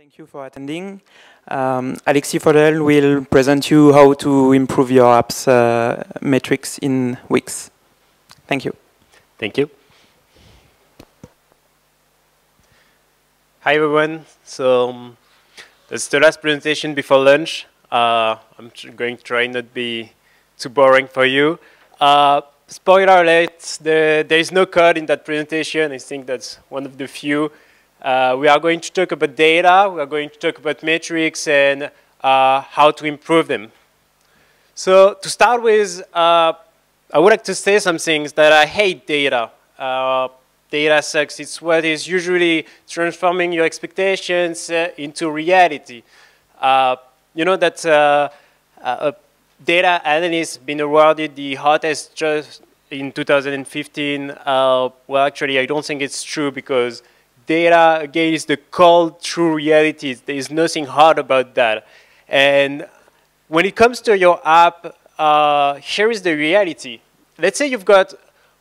Thank you for attending. Um, Alexis Fogel will present you how to improve your app's uh, metrics in weeks. Thank you. Thank you. Hi everyone. So um, that's the last presentation before lunch. Uh, I'm going to try not be too boring for you. Uh, spoiler alert, the, there is no code in that presentation. I think that's one of the few. Uh, we are going to talk about data, we are going to talk about metrics and uh, how to improve them. So to start with, uh, I would like to say some things that I hate data. Uh, data sucks. It's what is usually transforming your expectations uh, into reality. Uh, you know that a data analyst been awarded the hottest just in 2015. well, actually, I don't think it's true because data, again, is the cold, true reality. There is nothing hard about that. And when it comes to your app, uh, here is the reality. Let's say you've got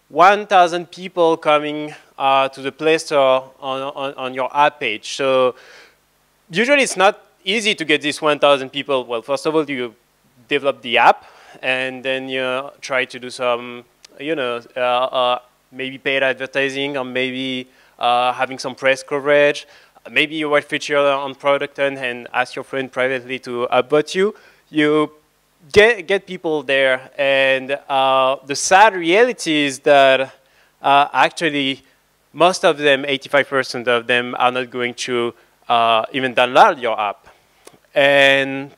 1,000 people coming uh, to the Play Store on, on, on, your app page. So usually it's not easy to get these 1,000 people. Well, first of all, you develop the app, and then you try to do some, you know, uh, uh maybe paid advertising or maybe having some press coverage. Maybe you write feature on product and ask your friend privately to upvote you. You get, get people there. And uh, the sad reality is that uh, actually most of them, 85% of them, are not going to uh, even download your app. And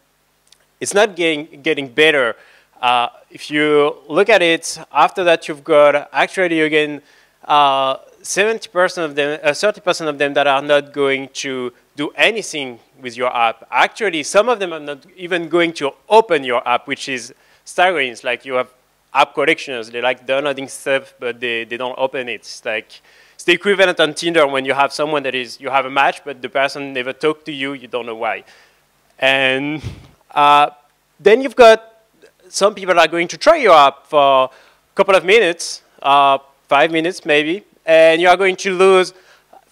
it's not getting, getting better. Uh, if you look at it, after that you've got actually again 70% uh, of them, 30% uh, of them that are not going to do anything with your app. Actually, some of them are not even going to open your app, which is staggering. It's like you have app collections. They like downloading stuff, but they, they don't open it. It's like it's the equivalent on Tinder when you have someone that is, you have a match, but the person never talked to you, you don't know why. And uh, then you've got some people that are going to try your app for a couple of minutes, uh, five minutes maybe, and you are going to lose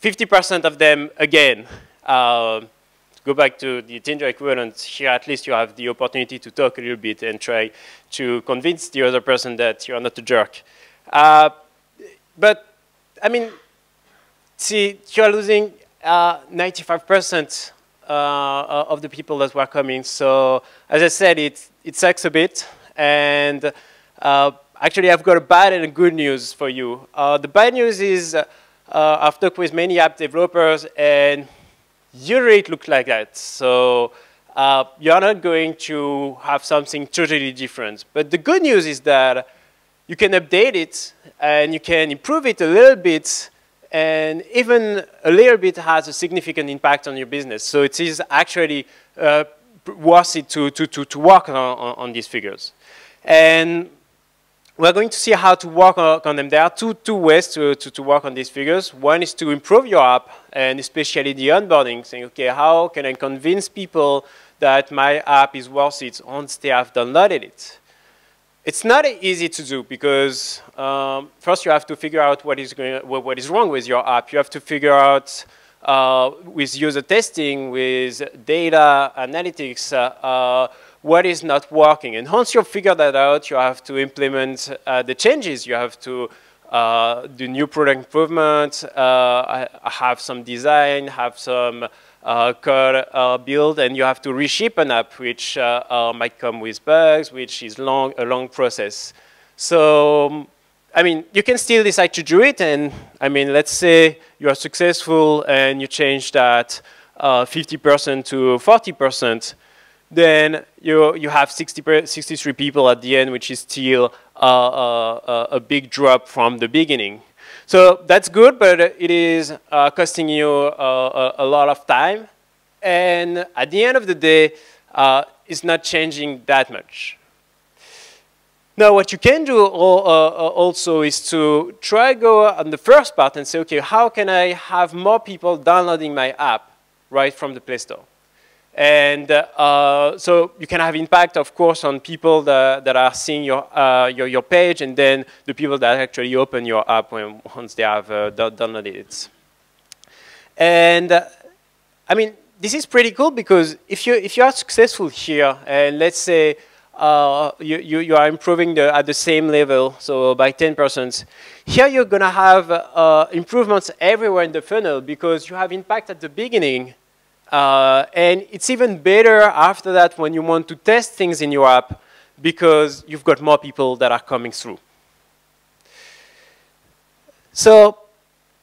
50% of them again. Uh, go back to the Tinder equivalent, here at least you have the opportunity to talk a little bit and try to convince the other person that you're not a jerk. Uh, but, I mean, see, you're losing 95% uh, uh, of the people that were coming. So, as I said, it, it sucks a bit. And uh, Actually, I've got a bad and a good news for you. Uh, the bad news is uh, I've talked with many app developers, and usually it looks like that. So uh, you're not going to have something totally different. But the good news is that you can update it, and you can improve it a little bit, and even a little bit has a significant impact on your business. So it is actually uh, worth it to, to, to, to work on, on, on these figures. And we're going to see how to work on, them. There are two, two ways to, to, to, work on these figures. One is to improve your app, and especially the onboarding, saying, okay, how can I convince people that my app is worth it once they have downloaded it? It's not easy to do because um, first you have to figure out what is, going, what is wrong with your app. You have to figure out uh, with user testing, with data analytics, uh, uh, what is not working. And once you figure that out, you have to implement uh, the changes. You have to uh, do new product improvements, uh, have some design, have some uh, code uh, build, and you have to reship an app, which uh, might come with bugs, which is long, a long process. So, I mean, you can still decide to do it, and I mean, let's say you are successful and you change that 50% to 40%, then you, you have 60 63 people at the end, which is still uh, uh, a big drop from the beginning. So that's good, but it is uh, costing you a, a, lot of time. And at the end of the day, uh, it's not changing that much. Now, what you can do also is to try go on the first part and say, okay, how can I have more people downloading my app right from the Play Store? And uh, so you can have impact, of course, on people that, that are seeing your, uh, your, your, page and then the people that actually open your app when, once they have uh, downloaded it. And uh, I mean, this is pretty cool because if you, if you are successful here, and let's say uh, you, you, you, are improving the, at the same level, so by 10%, here you're going to have uh, improvements everywhere in the funnel because you have impact at the beginning. Uh, and it's even better after that when you want to test things in your app because you've got more people that are coming through. So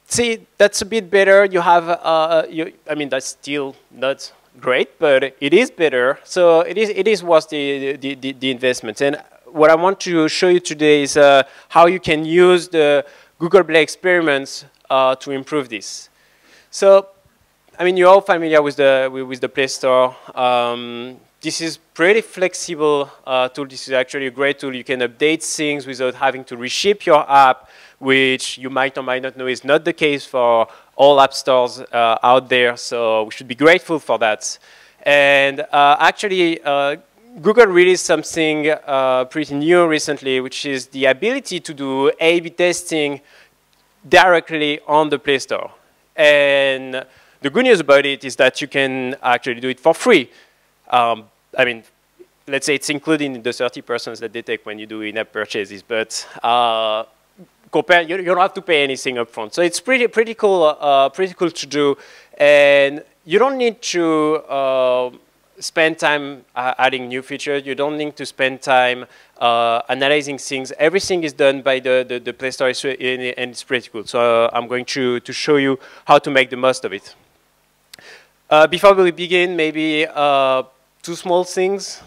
see, that's a bit better. You have, uh, you, I mean, that's still not great, but it is better. So it is, it is worth the, the, the, the investment. And what I want to show you today is uh, how you can use the Google Play experiments uh, to improve this. So, I mean, you're all familiar with the, with the Play Store. Um, this is pretty flexible uh, tool. This is actually a great tool. You can update things without having to reship your app which you might or might not know is not the case for all app stores uh, out there. So we should be grateful for that. And uh, actually, uh, Google released something uh, pretty new recently, which is the ability to do A-B testing directly on the Play Store. And the good news about it is that you can actually do it for free. Um, I mean, let's say it's included in the 30% that they take when you do in-app purchases, but uh, compare, you, you, don't have to pay anything upfront. So it's pretty, pretty cool, uh, pretty cool to do. And you don't need to uh, spend time uh, adding new features. You don't need to spend time uh, analyzing things. Everything is done by the, the, the Play Store, and it's pretty cool. So I'm going to, to show you how to make the most of it. Uh, before we begin, maybe two small things.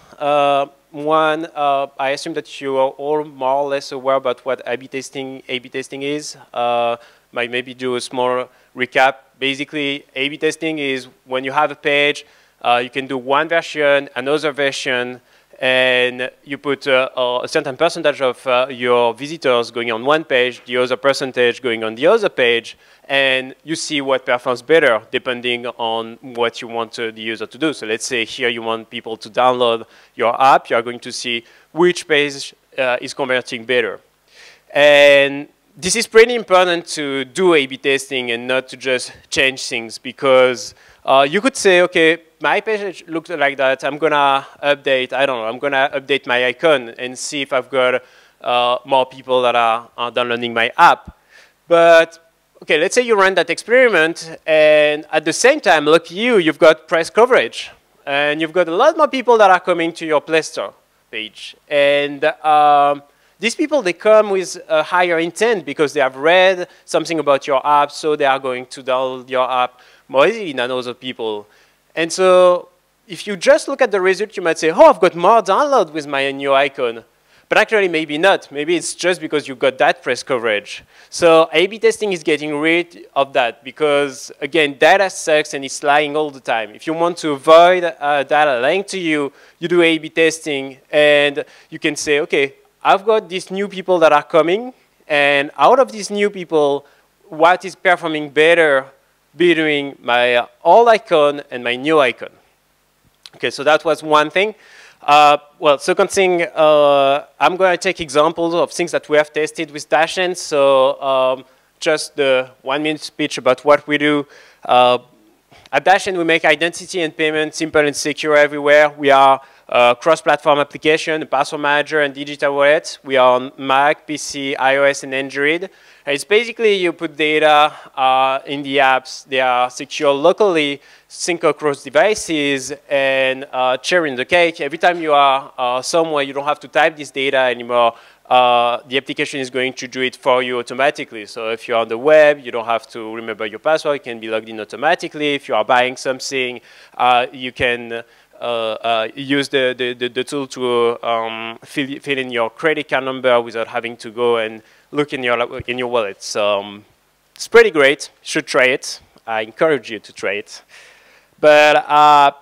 One, uh, I assume that you are all more or less aware about what A-B testing, A-B testing is. Uh, might maybe do a small recap. Basically, A-B testing is when you have a page, uh, you can do one version, another version, and you put uh, a certain percentage of uh, your visitors going on one page, the other percentage going on the other page, and you see what performs better depending on what you want uh, the user to do. So let's say here you want people to download your app, you are going to see which page uh, is converting better. And this is pretty important to do A-B testing and not to just change things because uh, you could say, okay, my page looks like that. I'm going to update, I don't know, I'm going to update my icon and see if I've got uh, more people that are, are downloading my app. But, okay, let's say you run that experiment, and at the same time, look you, you've got press coverage. And you've got a lot more people that are coming to your Play Store page. And um, these people, they come with a higher intent because they have read something about your app, so they are going to download your app more easily than other people. And so if you just look at the result, you might say, oh, I've got more download with my new icon. But actually, maybe not. Maybe it's just because you got that press coverage. So A-B testing is getting rid of that because, again, data sucks and it's lying all the time. If you want to avoid uh, data lying to you, you do A-B testing and you can say, okay, I've got these new people that are coming, and out of these new people, what is performing better between my old icon and my new icon? Okay, so that was one thing. Uh, well, second thing, uh, I'm going to take examples of things that we have tested with Dashlane. So um, just the one minute speech about what we do. Uh, at Dashlane, we make identity and payment simple and secure everywhere. We are a cross-platform application, password manager, and digital wallet. We are on Mac, PC, iOS, and Android. It's basically you put data uh, in the apps. They are secure locally, sync across devices, and uh, sharing the cake. Every time you are uh, somewhere, you don't have to type this data anymore. Uh, the application is going to do it for you automatically. So if you're on the web, you don't have to remember your password. You can be logged in automatically. If you are buying something, uh, you can uh, uh, use the, the, the, tool to um, fill, fill in your credit card number without having to go and look in your, in your wallet. So um, it's pretty great. You should try it. I encourage you to try it. But uh,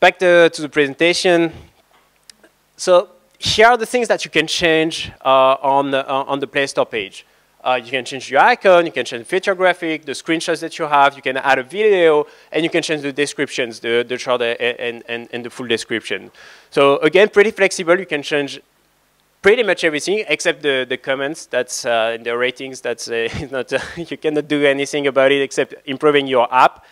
back to, to the presentation. So here are the things that you can change uh, on, the, uh, on the Play Store page. Uh, you can change your icon, you can change feature graphic, the screenshots that you have, you can add a video, and you can change the descriptions, the, the short and, and, and the full description. So again, pretty flexible. You can change pretty much everything except the, the comments that's uh, the ratings that's uh, not uh, you cannot do anything about it except improving your app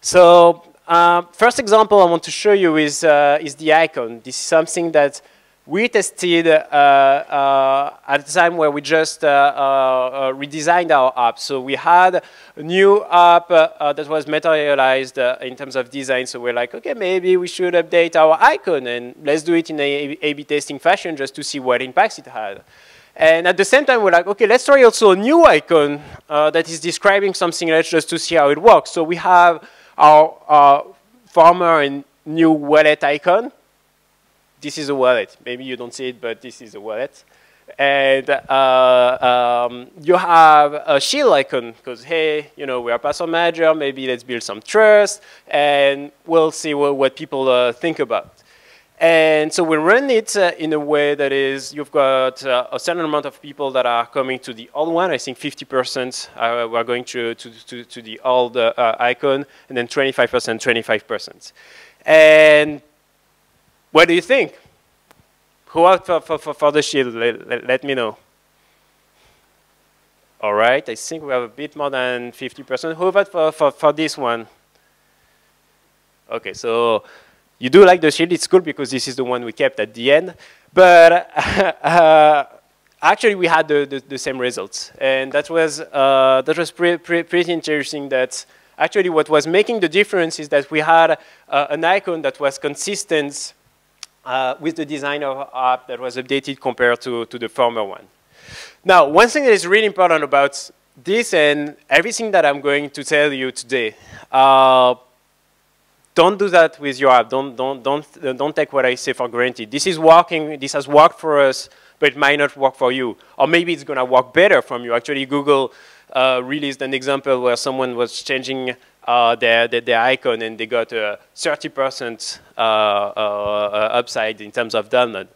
so uh, first example I want to show you is, uh, is the icon. This is something that we tested uh, uh, at a time where we just uh, uh redesigned our app. So we had a new app uh, that was materialized uh, in terms of design. So we're like, okay, maybe we should update our icon and let's do it in a A-B testing fashion just to see what impacts it had. And at the same time, we're like, okay, let's try also a new icon that is describing something else just to see how it works. So we have our, our former and new wallet icon this is a wallet. Maybe you don't see it, but this is a wallet. And uh, um, you have a shield icon because, hey, you know, we're password manager. Maybe let's build some trust, and we'll see what, what people uh, think about. And so we run it uh, in a way that is, you've got uh, a certain amount of people that are coming to the old one. I think 50% are, are going to, to, to, to the old uh, icon, and then 25%, 25%. And what do you think? Who out for, for, for the shield? Let, let, let me know. All right, I think we have a bit more than 50%. Who voted for, for, for this one? Okay, so you do like the shield. It's cool because this is the one we kept at the end. But uh, actually, we had the, the, the, same results. And that was, uh, that was pre pre pretty interesting that actually what was making the difference is that we had uh, an icon that was consistent uh, with the design of app that was updated compared to, to the former one. Now, one thing that is really important about this and everything that I'm going to tell you today, uh, don't do that with your app. Don't, don't, don't, uh, don't take what I say for granted. This is working, this has worked for us, but it might not work for you. Or maybe it's gonna work better from you. Actually, Google uh, released an example where someone was changing uh, their, their, their, icon and they got a 30% uh, uh, upside in terms of download,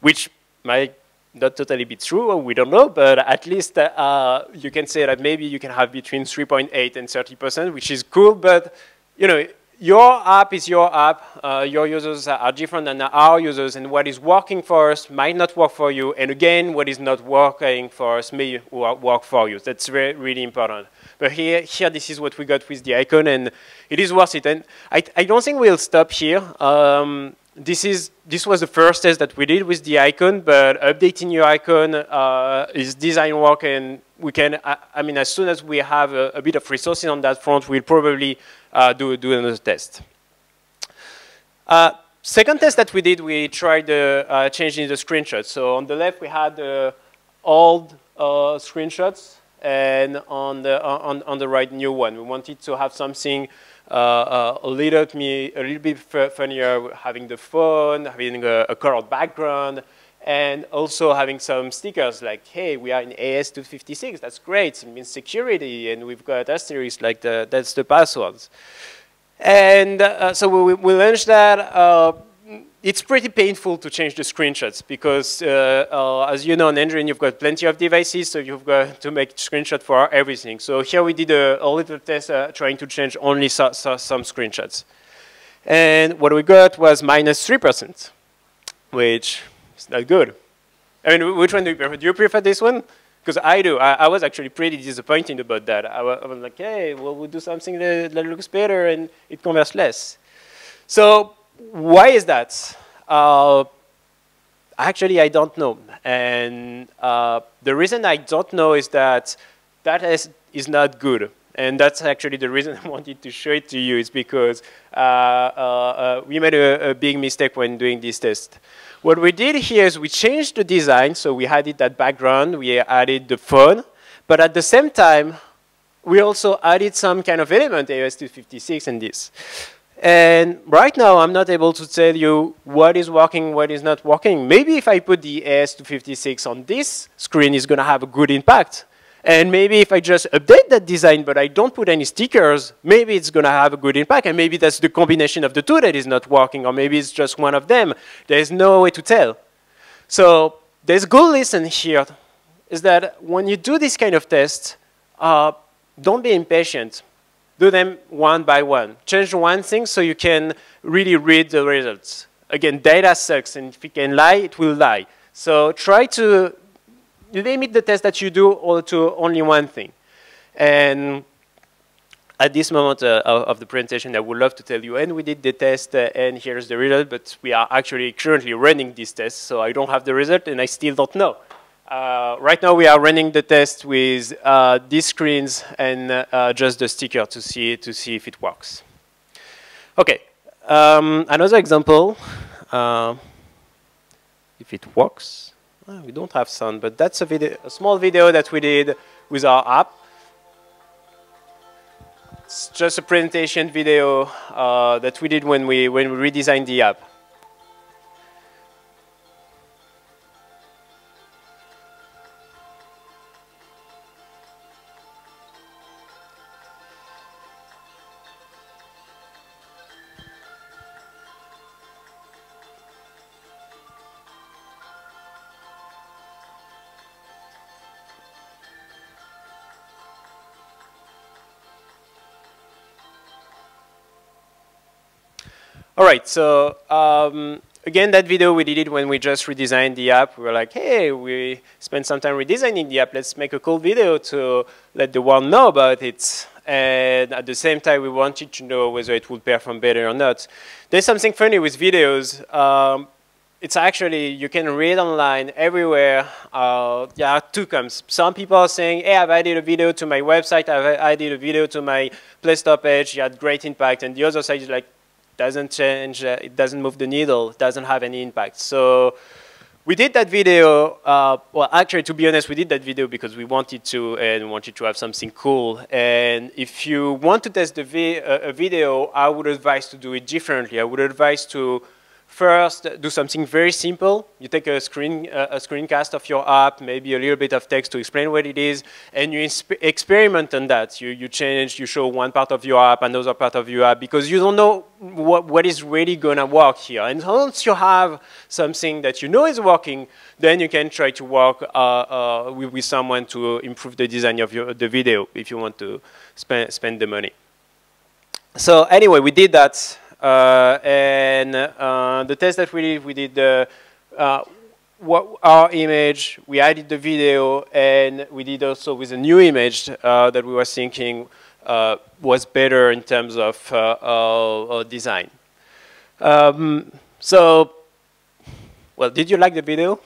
which might not totally be true, we don't know, but at least uh, you can say that maybe you can have between 3.8 and 30%, which is cool, but you know, your app is your app. Uh, your users are different than our users, and what is working for us might not work for you. And again, what is not working for us may work for you. That's re really important. But here, here, this is what we got with the icon, and it is worth it. And I, I don't think we'll stop here. Um, this is this was the first test that we did with the icon, but updating your icon uh, is design work, and we can. I, I, mean, as soon as we have a, a bit of resources on that front, we'll probably uh, do, do another test. Uh, second test that we did, we tried uh, changing the screenshots. So on the left, we had the old uh, screenshots, and on the, on, on the right, new one. We wanted to have something uh, uh, a little me a little bit funnier, having the phone, having a, a colored background, and also having some stickers like, hey, we are in AES256, that's great, it means security, and we've got asterisks like the, that's the passwords. And uh, so we, we launched that. Uh, it's pretty painful to change the screenshots because, uh, uh, as you know, on Android, you've got plenty of devices, so you've got to make screenshot for everything. So here we did a, a little test uh, trying to change only so, so some screenshots. And what we got was minus 3%, which is not good. I mean, which one do you prefer? Do you prefer this one? Because I do. I, I, was actually pretty disappointed about that. I, I was like, hey, well, we'll do something that, that, looks better and it converts less. So why is that? Uh, actually, I don't know. And uh, the reason I don't know is that that is, is not good. And that's actually the reason I wanted to show it to you is because uh, uh, uh we made a, a, big mistake when doing this test. What we did here is we changed the design, so we added that background, we added the phone, but at the same time, we also added some kind of element, AES-256 and this. And right now, I'm not able to tell you what is working, what is not working. Maybe if I put the AES-256 on this screen, it's going to have a good impact. And maybe if I just update that design, but I don't put any stickers, maybe it's going to have a good impact. And maybe that's the combination of the two that is not working, or maybe it's just one of them. There's no way to tell. So there's a good lesson here is that when you do this kind of test, uh, don't be impatient. Do them one by one. Change one thing so you can really read the results. Again, data sucks, and if it can lie, it will lie. So try to limit the test that you do to only one thing. And at this moment uh, of the presentation, I would love to tell you, and we did the test, uh, and here's the result, but we are actually currently running this test, so I don't have the result, and I still don't know. Uh, right now, we are running the test with uh, these screens and uh, just the sticker to see to see if it works. Okay, um, another example. Uh, if it works, we don't have sound, but that's a video, a small video that we did with our app. It's just a presentation video uh, that we did when we when we redesigned the app. All right, so um, again, that video we did it when we just redesigned the app. We were like, hey, we spent some time redesigning the app. Let's make a cool video to let the world know about it. And at the same time, we wanted to know whether it would perform better or not. There's something funny with videos. Um, it's actually, you can read online everywhere. Uh, there are two camps. Some people are saying, hey, I've added a video to my website. I've added a video to my Play Store page. It had great impact. And the other side is like, doesn't change, uh, it doesn't move the needle, doesn't have any impact. So we did that video, uh, well, actually, to be honest, we did that video because we wanted to and wanted to have something cool. And if you want to test the vi uh, a video, I would advise to do it differently. I would advise to First, do something very simple. You take a, screen, uh, a screencast of your app, maybe a little bit of text to explain what it is, and you experiment on that. You, you change, you show one part of your app, another part of your app, because you don't know what, what is really going to work here. And once you have something that you know is working, then you can try to work uh, uh, with, with, someone to improve the design of your, the video if you want to spend, spend the money. So anyway, we did that and uh, the test that we did, we did the uh, what, our image, we added the video, and we did also with a new image uh, that we were thinking uh, was better in terms of uh, design. Um, so, well, did you like the video?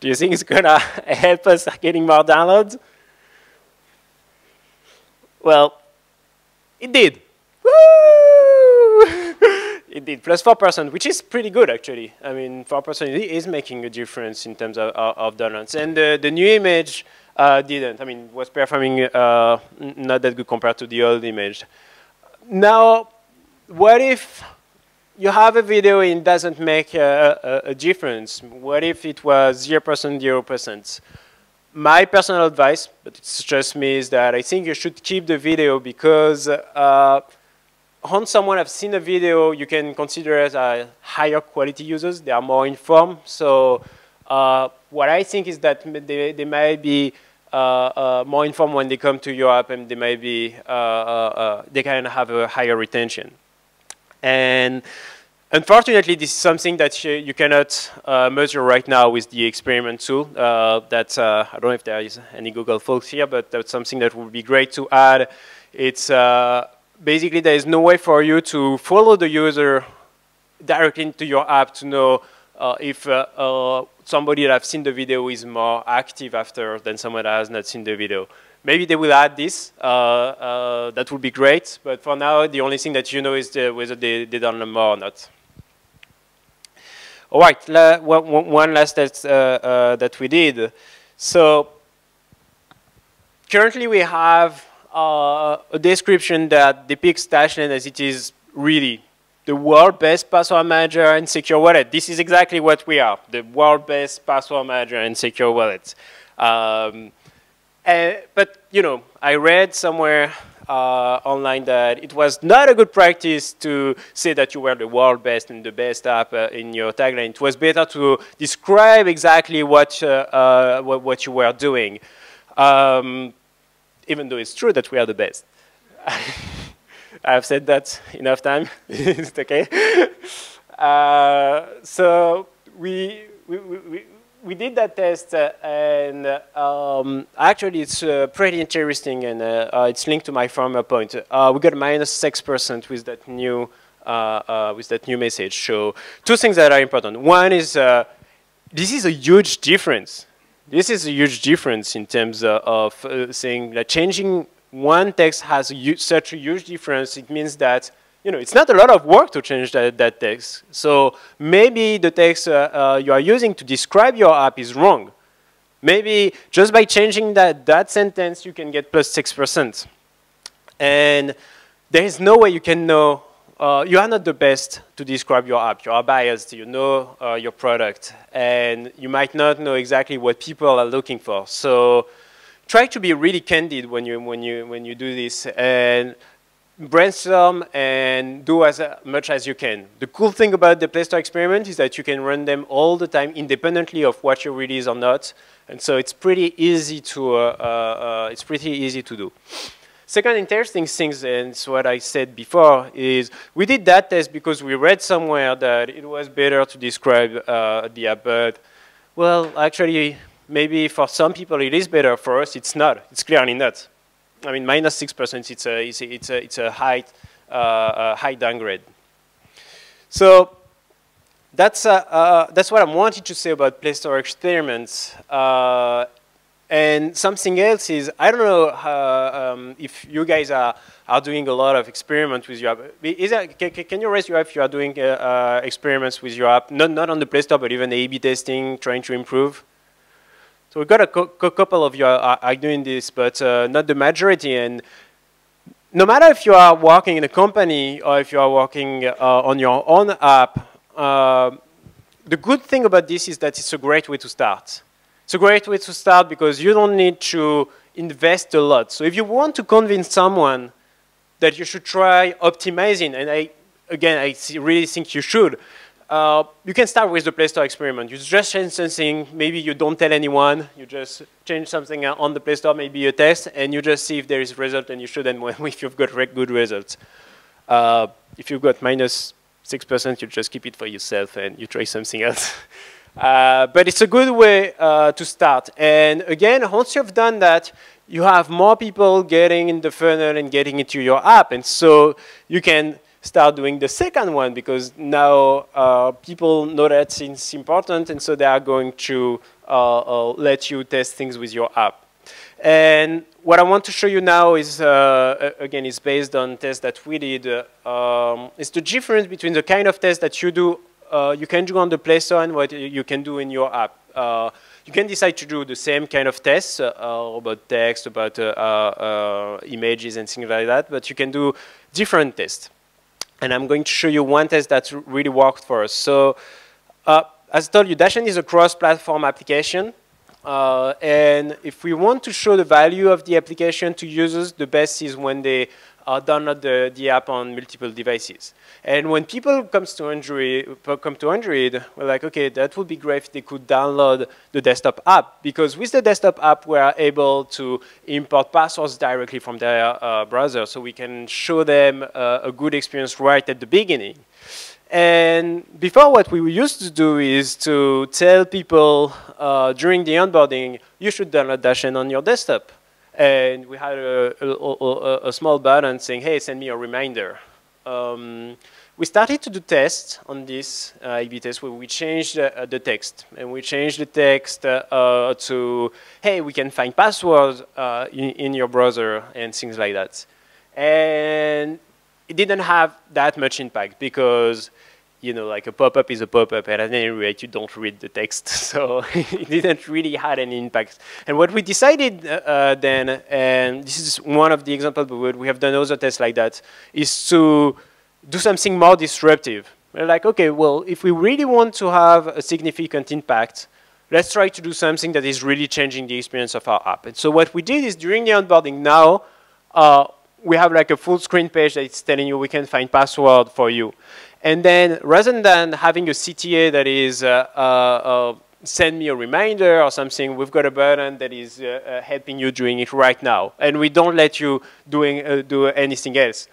Do you think it's gonna help us getting more downloads? Well, it did. it did plus 4%, which is pretty good actually. I mean, 4% is making a difference in terms of, of downloads. And the, the new image uh, didn't. I mean, was performing uh, not that good compared to the old image. Now, what if you have a video and it doesn't make a, a, a difference? What if it was 0%, 0%? My personal advice, but it's just me, is that I think you should keep the video because uh, once someone I've seen a video, you can consider as a higher quality users. They are more informed. So uh, what I think is that they, they might be uh, uh, more informed when they come to your app and they might be, uh, uh, uh, they can have a higher retention. And unfortunately, this is something that you, you cannot measure right now with the experiment tool. that, I don't know if there is any Google folks here, but that's something that would be great to add. It's basically there is no way for you to follow the user directly into your app to know uh, if uh, uh, somebody that has seen the video is more active after than someone that has not seen the video. Maybe they will add this. Uh, uh, that would be great. But for now, the only thing that you know is the, whether they, they download more or not. All right, La one, last that, that we did. So currently we have uh, a description that depicts Dashlane as it is really the world best password manager and secure wallet. This is exactly what we are, the world best password manager and secure wallet. Um, and, but, you know, I read somewhere uh, online that it was not a good practice to say that you were the world best and the best app uh, in your tagline. It was better to describe exactly what, uh, uh what, what, you were doing. Um, even though it's true that we are the best. I've said that enough time. it's okay. Uh, so we, we, we, we did that test, uh, and um, actually it's uh, pretty interesting, and uh, uh it's linked to my former point. Uh, we got minus six percent with that new with that new message. So two things that are important. One is this is a huge difference. This is a huge difference in terms of saying that changing one text has a such a huge difference. It means that you know, it's not a lot of work to change that, that text. So maybe the text uh, uh, you are using to describe your app is wrong. Maybe just by changing that, that sentence, you can get plus 6%. And there is no way you can know, uh, you are not the best to describe your app. You are biased, you know uh, your product, and you might not know exactly what people are looking for. So try to be really candid when you, when you, when you do this. And brainstorm and do as much as you can. The cool thing about the Play Store experiment is that you can run them all the time independently of what you release or not. And so it's pretty easy to, uh, uh, uh, it's pretty easy to do. Second interesting thing, and it's what I said before, is we did that test because we read somewhere that it was better to describe uh, the app, but well, actually, maybe for some people it is better, for us it's not. It's clearly not. I mean, minus minus six percent. It's a it's a it's a, it's a high uh, high downgrade. So that's uh, uh, that's what I wanted to say about Play Store experiments. Uh, and something else is I don't know how, um, if you guys are are doing a lot of experiments with your app. Is that, can, can you raise your app if you are doing uh, uh, experiments with your app? Not not on the Play Store, but even A/B testing, trying to improve. So we've got a couple of you are, are, doing this, but uh, not the majority. And no matter if you are working in a company or if you are working uh, on your own app, uh, the good thing about this is that it's a great way to start. It's a great way to start because you don't need to invest a lot. So if you want to convince someone that you should try optimizing, and I, again, I really think you should, uh, you can start with the Play Store experiment. You just change something, maybe you don't tell anyone, you just change something on the Play Store, maybe a test, and you just see if there is a result, and you should, and if you've got good results. Uh, if you've got minus 6%, you just keep it for yourself, and you try something else. uh, but it's a good way uh, to start. And again, once you've done that, you have more people getting in the funnel and getting into your app, and so you can start doing the second one because now uh, people know that it's important and so they are going to uh, uh, let you test things with your app. And what I want to show you now is, again, is based on tests that we did. Um, it's the difference between the kind of tests that you do, uh, you can do on the Play Store and what you can do in your app. Uh, you can decide to do the same kind of tests about text, about images and things like that, but you can do different tests. And I'm going to show you one test that really worked for us. So uh, as I told you, Dashlane is a cross-platform application. Uh, and if we want to show the value of the application to users, the best is when they uh, download the, the app on multiple devices. And when people comes to Android, come to Android, we're like, okay, that would be great if they could download the desktop app. Because with the desktop app, we are able to import passwords directly from their uh, browser. So we can show them uh, a good experience right at the beginning. And before, what we used to do is to tell people uh, during the onboarding, you should download Dashlane on your desktop. And we had a, a, a, small button saying, hey, send me a reminder. Um, we started to do tests on this uh, A-B test where we changed uh, the text. And we changed the text uh, to, hey, we can find passwords uh, in, in, your browser and things like that. And it didn't have that much impact because you know, like a pop-up is a pop-up, and at any rate, you don't read the text, so it didn't really have any impact. And what we decided uh, uh, then, and this is one of the examples, but we have done other tests like that, is to do something more disruptive. We're like, okay, well, if we really want to have a significant impact, let's try to do something that is really changing the experience of our app. And so what we did is during the onboarding now, uh, we have like a full screen page that is telling you we can find password for you. And then rather than having a CTA that is uh, uh, uh, send me a reminder or something, we've got a button that is uh, uh, helping you doing it right now. And we don't let you doing, uh, do anything else.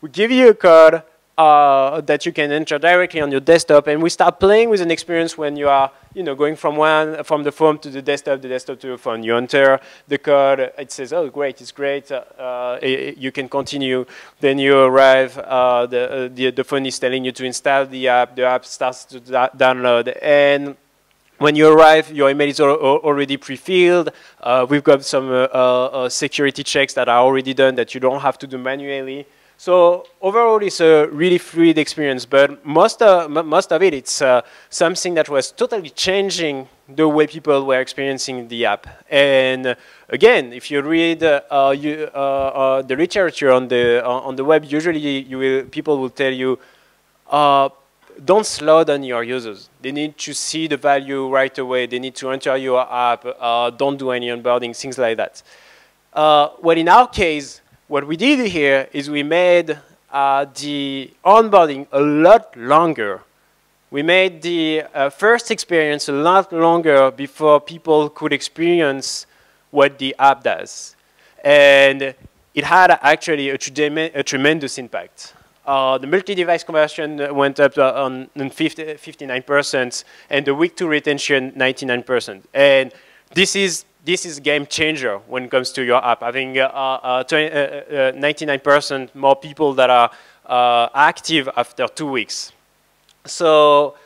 We give you a code, uh, that you can enter directly on your desktop. And we start playing with an experience when you are, you know, going from one from the phone to the desktop, the desktop to the phone. You enter the code. It says, "Oh, great, it's great. Uh, uh you can continue." Then you arrive. Uh, the, uh, the the phone is telling you to install the app. The app starts to download and when you arrive, your email is already pre-filled. Uh, we've got some security checks that are already done that you don't have to do manually. So overall, it's a really fluid experience, but most of, most of it, it's uh, something that was totally changing the way people were experiencing the app. And again, if you read uh, you, uh, uh, the literature on the, on the web, usually you will, people will tell you, uh, don't slow down your users. They need to see the value right away. They need to enter your app. Uh, don't do any onboarding, things like that. well, in our case, what we did here is we made uh, the onboarding a lot longer. We made the uh, first experience a lot longer before people could experience what the app does. And it had actually a, a tremendous impact. Uh, the multi-device conversion went up uh, on, on 50, 59%, and the week two retention, 99%. And this is this is a game changer when it comes to your app. Having 99% uh, uh, uh, more people that are active after two weeks. So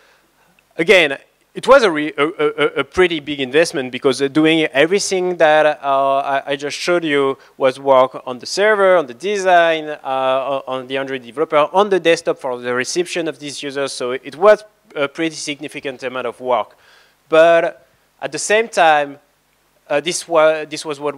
again, it was a, a, a, pretty big investment because doing everything that uh, I, I, just showed you was work on the server, on the design, uh, on the Android developer, on the desktop for the reception of these users. So it was a pretty significant amount of work. But at the same time, uh, this, wa this was what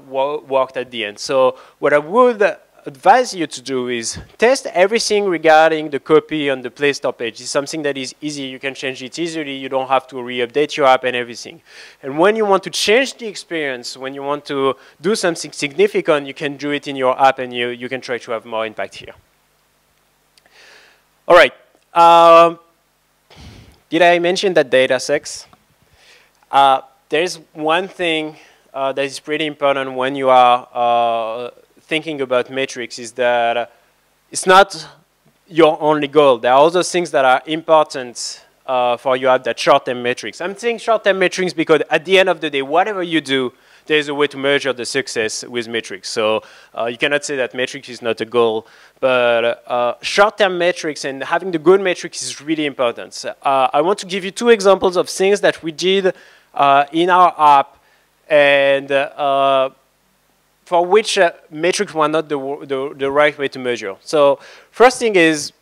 worked at the end. So what I would advise you to do is test everything regarding the copy on the Play Store page. It's something that is easy. You can change it easily. You don't have to re-update your app and everything. And when you want to change the experience, when you want to do something significant, you can do it in your app and you, you can try to have more impact here. All right. Um, did I mention that data sex? Uh, there's one thing uh, that is pretty important when you are uh, thinking about metrics is that it's not your only goal. There are other things that are important uh, for you have that short-term metrics. I'm saying short-term metrics because at the end of the day, whatever you do, there's a way to measure the success with metrics. So uh, you cannot say that metrics is not a goal, but uh, short-term metrics and having the good metrics is really important. Uh, I want to give you two examples of things that we did uh, in our app and uh, for which uh, metrics were not the, the, the, right way to measure. So first thing is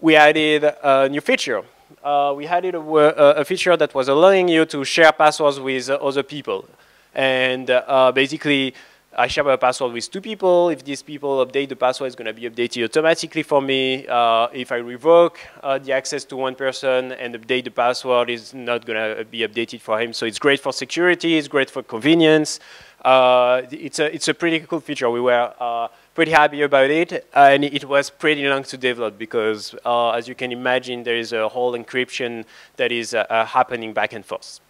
we added a new feature. Uh, we added a, a, feature that was allowing you to share passwords with other people. And uh, basically, I share a password with two people. If these people update the password, it's going to be updated automatically for me. Uh, if I revoke uh, the access to one person and update the password, it's not going to be updated for him. So it's great for security. It's great for convenience. Uh, it's, a, it's a pretty cool feature. We were uh, pretty happy about it. and it was pretty long to develop because, uh, as you can imagine, there is a whole encryption that is uh, happening back and forth.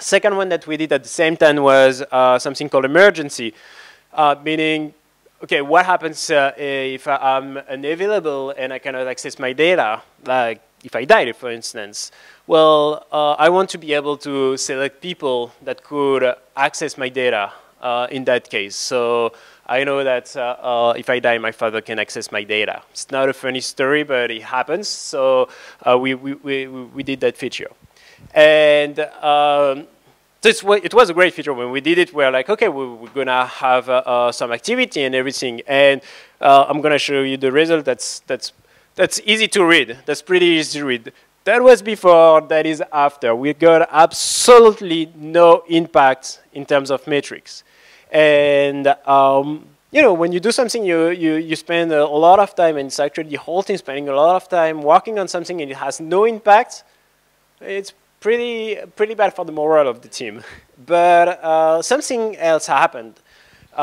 Second one that we did at the same time was uh, something called emergency, uh, meaning, okay, what happens uh, if I'm unavailable and I cannot access my data, like if I died, for instance? Well, uh, I want to be able to select people that could access my data uh, in that case. So I know that uh, if I die, my father can access my data. It's not a funny story, but it happens. So we, we, we, we did that feature. And um, it was a great feature. When we did it, we are like, okay, we, are going to have uh, uh, some activity and everything. And uh, I'm going to show you the result that's, that's, that's easy to read. That's pretty easy to read. That was before, that is after. We got absolutely no impact in terms of metrics. And um, you know, when you do something, you, you, you spend a, a lot of time, and it's actually the whole team spending a lot of time working on something and it has no impact, it's pretty, pretty bad for the morale of the team. But uh, something else happened.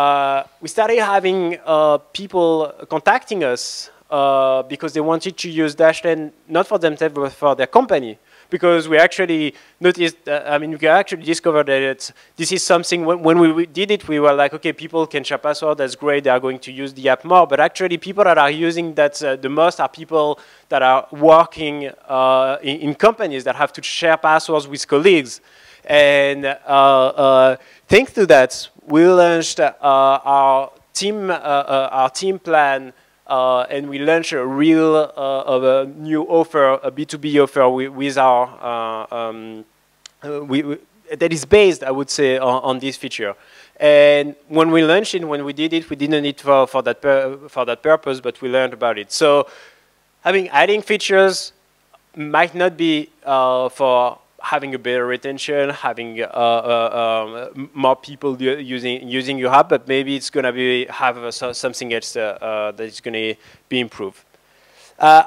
Uh, we started having uh, people contacting us uh, because they wanted to use Dashlane not for themselves but for their company. Because we actually noticed, uh, I mean, we actually discovered that this is something, when, when we, did it, we were like, okay, people can share password, that's great, they are going to use the app more, but actually people that are using that uh, the most are people that are working uh, in, in, companies that have to share passwords with colleagues. And uh, uh, thanks to that, we launched uh, our team, our team plan and we launched a real uh, a new offer, a B2B offer with, with our, uh, um, uh, we, we, that is based, I would say, on, on, this feature. And when we launched it, when we did it, we didn't need for, for, that, for that purpose, but we learned about it. So having adding features might not be uh, for having a better retention, having uh, uh, um, more people using using your app, but maybe it's going to be have uh, something else uh, uh, that is going to be improved. Uh,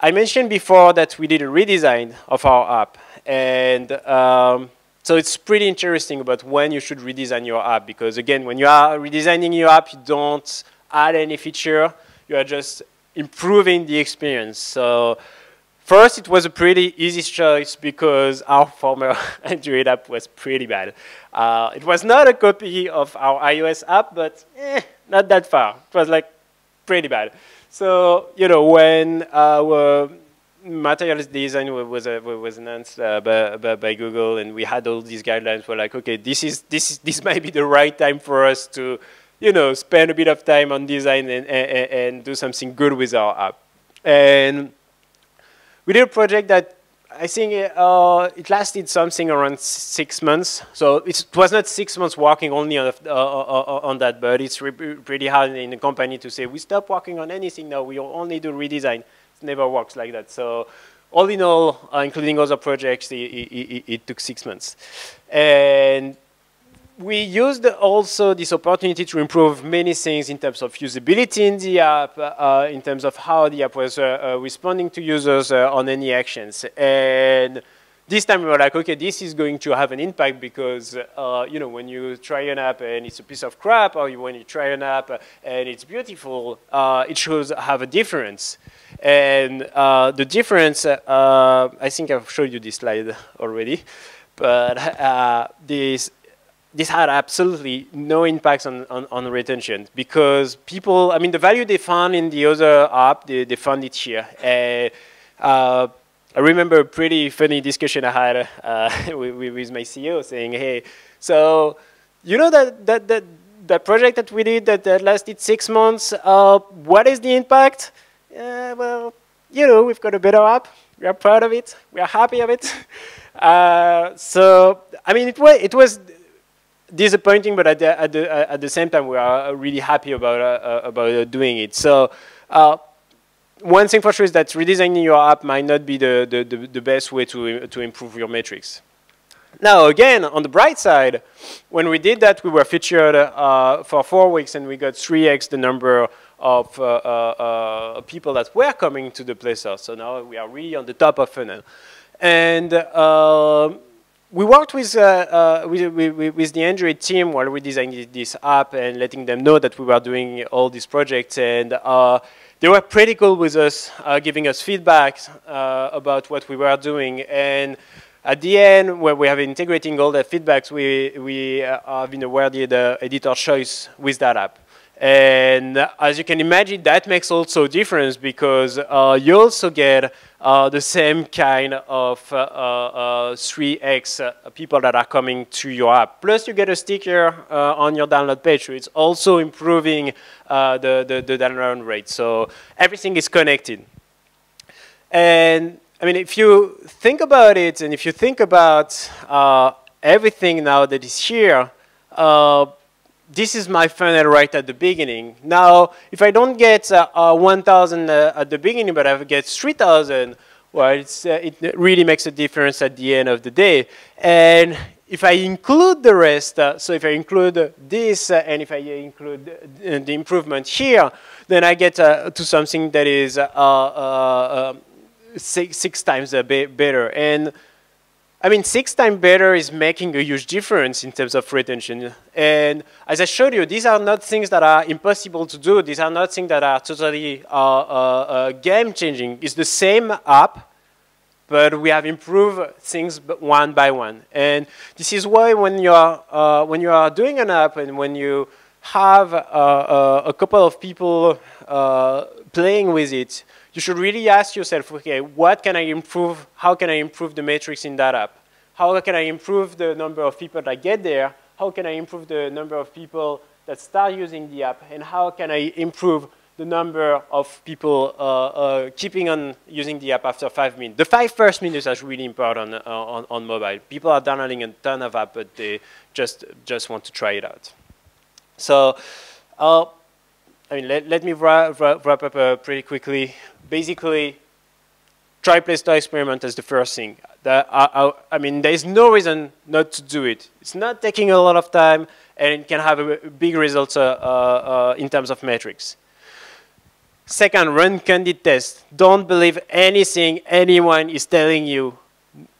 I mentioned before that we did a redesign of our app, and um, so it's pretty interesting about when you should redesign your app, because again, when you are redesigning your app, you don't add any feature, you are just improving the experience. So First, it was a pretty easy choice because our former Android app was pretty bad. Uh, it was not a copy of our iOS app, but eh, not that far. It was like pretty bad. So, you know, when our materials design was, uh, was announced uh, by, by, Google and we had all these guidelines, we're like, okay, this, is, this, is, this might be the right time for us to, you know, spend a bit of time on design and, and, and do something good with our app. And we did a project that I think uh, it lasted something around six months. So it was not six months working only on, uh, uh, uh, on that, but it's pretty hard in the company to say, we stop working on anything now, we only do redesign. It never works like that. So all in all, uh, including other projects, it, it, it, took six months. And we used also this opportunity to improve many things in terms of usability in the app, uh, in terms of how the app was uh, uh, responding to users uh, on any actions. And this time we were like, okay, this is going to have an impact because, uh, you know, when you try an app and it's a piece of crap, or when you try an app and it's beautiful, uh, it shows have a difference. And the difference, I think I've showed you this slide already, but this this had absolutely no impact on, on, on, retention because people, I mean, the value they found in the other app, they, they found it here. Uh, uh, I remember a pretty funny discussion I had uh, with, with, my CEO saying, hey, so you know that, that, that, that project that we did that, that lasted six months, uh, what is the impact? Uh, well, you know, we've got a better app. We are proud of it. We are happy of it. Uh, so, I mean, it was, it was disappointing, but at the, at the, at the same time, we are really happy about, uh, about uh, doing it. So uh, one thing for sure is that redesigning your app might not be the, the, the, the best way to, to improve your metrics. Now, again, on the bright side, when we did that, we were featured uh, for four weeks, and we got 3x the number of uh, uh, people that were coming to the Store. So now we are really on the top of funnel. And we worked with, uh, uh, with, with, with, the Android team while we designed this app and letting them know that we were doing all these projects. And uh, they were pretty cool with us, uh, giving us feedback uh, about what we were doing. And at the end, when we have integrating all the feedbacks, we, we uh, have been awarded the editor choice with that app. And as you can imagine, that makes also difference because uh, you also get uh, the same kind of 3x uh, uh, uh, people that are coming to your app. Plus, you get a sticker on your download page, so it's also improving the, the, the download rate. So everything is connected. And I mean, if you think about it, and if you think about everything now that is here, this is my funnel right at the beginning. Now, if I don't get uh, uh, 1,000 uh, at the beginning, but I get 3,000, well, uh, it really makes a difference at the end of the day. And if I include the rest, uh, so if I include this uh, and if I include the improvement here, then I get to something that is six, six, times better. And I mean, six times better is making a huge difference in terms of retention. And as I showed you, these are not things that are impossible to do. These are not things that are totally uh, uh, uh, game-changing. It's the same app, but we have improved things one by one. And this is why when you are, uh, when you are doing an app and when you have uh, uh, a couple of people playing with it, you should really ask yourself, okay, what can I improve? How can I improve the metrics in that app? How can I improve the number of people that get there? How can I improve the number of people that start using the app? And how can I improve the number of people uh, uh, keeping on using the app after five minutes. The five first minutes are really important uh, on, on mobile. People are downloading a ton of app, but they just, just want to try it out. So, uh, I mean, let, let me wrap, wrap, wrap up uh, pretty quickly. Basically, try Store experiment as the first thing. I, I, I, mean, there's no reason not to do it. It's not taking a lot of time, and it can have a, big results uh, uh, in terms of metrics. Second, run candid tests. Don't believe anything anyone is telling you.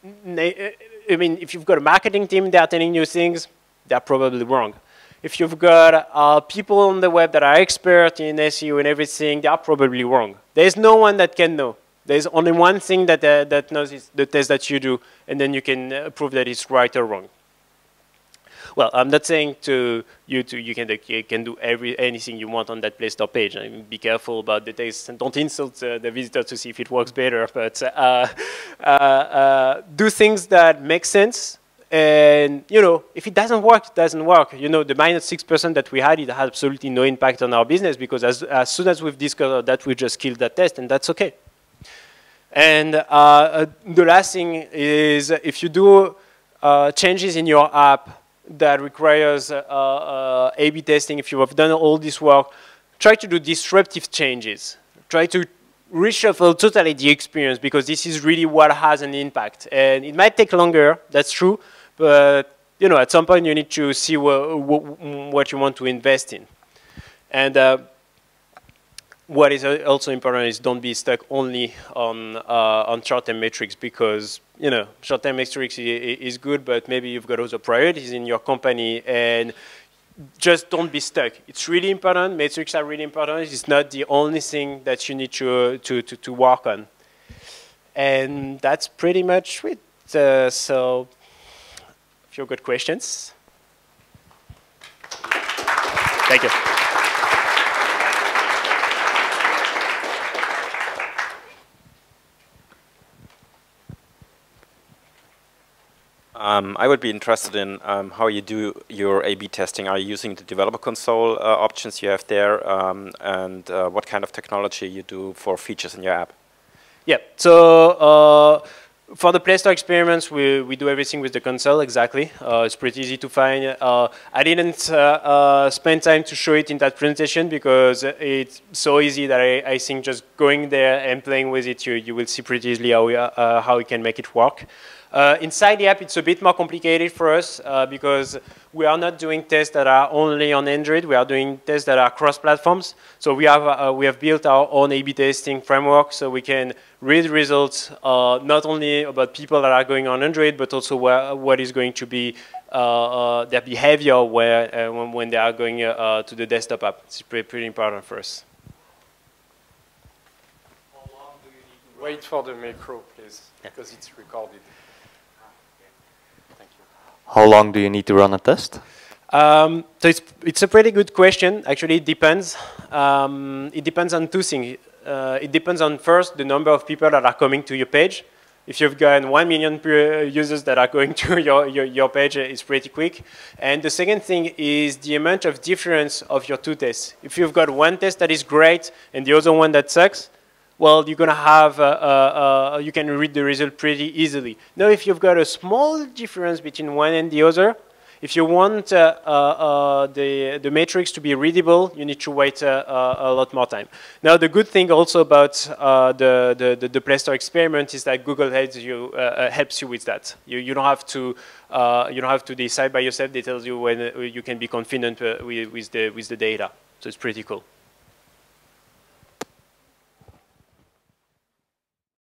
I mean, if you've got a marketing team, they're telling you things, they're probably wrong. If you've got uh, people on the web that are expert in SEO and everything, they are probably wrong. There's no one that can know. There's only one thing that, uh, that knows is the test that you do, and then you can uh, prove that it's right or wrong. Well, I'm not saying to you to you can you can do every anything you want on that Play Store page. I mean, be careful about the taste and don't insult uh, the visitor to see if it works better. But uh, uh, uh, do things that make sense. And you know, if it doesn't work, it doesn't work. You know, the minus six percent that we had, it had absolutely no impact on our business because as as soon as we've discovered that, we just killed that test, and that's okay. And uh, uh, the last thing is if you do changes in your app that requires uh, uh, A-B testing, if you have done all this work, try to do disruptive changes. Try to reshuffle totally the experience because this is really what has an impact. And it might take longer, that's true, but you know, at some point you need to see wh wh what you want to invest in. And uh, what is also important is don't be stuck only on uh, on short-term metrics because you know short-term metrics is good, but maybe you've got other priorities in your company and just don't be stuck. It's really important. Metrics are really important. It's not the only thing that you need to to to, to work on. And that's pretty much it. Uh, so, you've questions, thank you. Um, I would be interested in um, how you do your A-B testing. Are you using the developer console uh, options you have there, um, and uh, what kind of technology you do for features in your app? Yeah, so uh, for the Play Store experiments, we, we do everything with the console, exactly. Uh, it's pretty easy to find. Uh, I didn't uh, spend time to show it in that presentation because it's so easy that I, I think just going there and playing with it, you, you will see pretty easily how we, how we can make it work. Uh, inside the app, it's a bit more complicated for us uh, because we are not doing tests that are only on Android. We are doing tests that are cross-platforms. So we have, uh, we have built our own A-B testing framework so we can read results uh, not only about people that are going on Android, but also where, what is going to be uh, uh, their behavior where, when, when, they are going to the desktop app. It's pretty, pretty important for us. Wait for the macro, please, yeah. because it's recorded. How long do you need to run a test? Um, so it's, it's a pretty good question. Actually, it depends. Um, it depends on two things. Uh, it depends on first the number of people that are coming to your page. If you've got 1 million users that are going to your, your, your page, uh, it's pretty quick. And the second thing is the amount of difference of your two tests. If you've got one test that is great and the other one that sucks, well, you're going to have, uh, uh, uh, you can read the result pretty easily. Now, if you've got a small difference between one and the other, if you want uh, uh, uh, the, the metrics to be readable, you need to wait a lot more time. Now, the good thing also about the, the, the, the, Play Store experiment is that Google helps you, helps you with that. You, you, don't have to, you don't have to decide by yourself. They tell you when you can be confident with, with, the, with the data. So it's pretty cool.